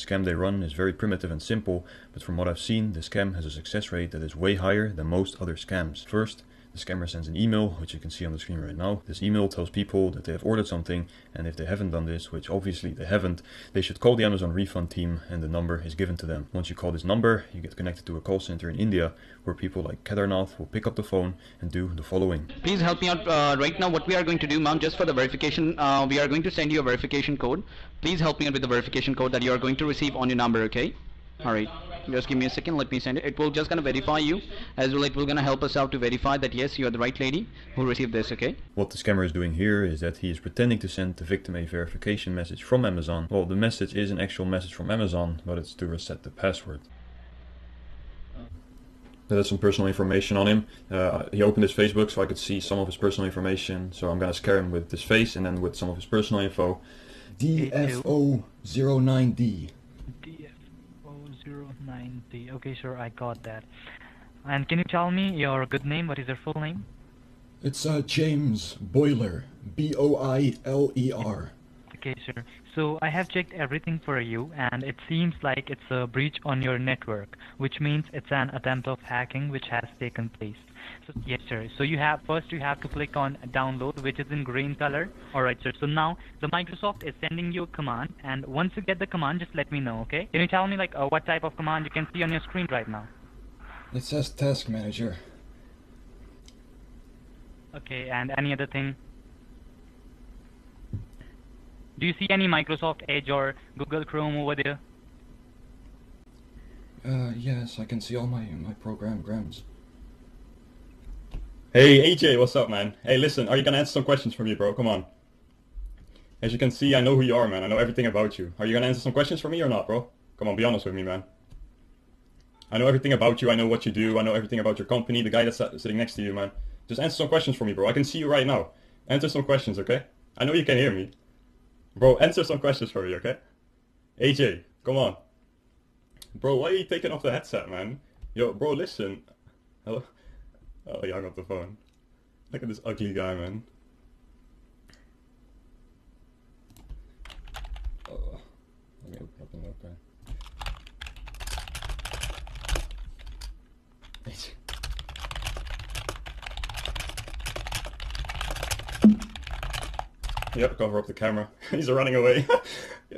The scam they run is very primitive and simple, but from what I've seen, the scam has a success rate that is way higher than most other scams. First, the scammer sends an email, which you can see on the screen right now. This email tells people that they have ordered something, and if they haven't done this, which obviously they haven't, they should call the Amazon refund team, and the number is given to them. Once you call this number, you get connected to a call center in India, where people like Kedarnath will pick up the phone and do the following. Please help me out uh, right now. What we are going to do, ma'am, just for the verification, uh, we are going to send you a verification code. Please help me out with the verification code that you are going to receive on your number, okay? All right. Just give me a second. Let me send it. It will just gonna verify you, as well. It will gonna help us out to verify that yes, you are the right lady who received this, okay? What the scammer is doing here is that he is pretending to send the victim a verification message from Amazon. Well, the message is an actual message from Amazon, but it's to reset the password. There's some personal information on him. Uh, he opened his Facebook so I could see some of his personal information. So I'm gonna scare him with this face and then with some of his personal info. DFO09D. DFO09D. Okay, sure, I got that. And can you tell me your good name? What is your full name? It's uh, James Boiler. B O I L E R. Okay, sure. So I have checked everything for you, and it seems like it's a breach on your network, which means it's an attempt of hacking which has taken place. So yes, sir. So you have first you have to click on download, which is in green color. All right, sir. So now the Microsoft is sending you a command, and once you get the command, just let me know, okay? Can you tell me like uh, what type of command you can see on your screen right now? It says Task Manager. Okay, and any other thing? Do you see any Microsoft Edge or Google Chrome over there? Uh, yes, I can see all my my programs. Hey AJ, what's up, man? Hey, listen, are you gonna answer some questions for me, bro? Come on. As you can see, I know who you are, man. I know everything about you. Are you gonna answer some questions for me or not, bro? Come on, be honest with me, man. I know everything about you. I know what you do. I know everything about your company. The guy that's sitting next to you, man. Just answer some questions for me, bro. I can see you right now. Answer some questions, okay? I know you can hear me. Bro, answer some questions for me, okay? AJ, come on. Bro, why are you taking off the headset, man? Yo, bro, listen. Hello? Oh, he hung up the phone. Look at this ugly guy, man. Oh. Yep, cover up the camera. He's running away.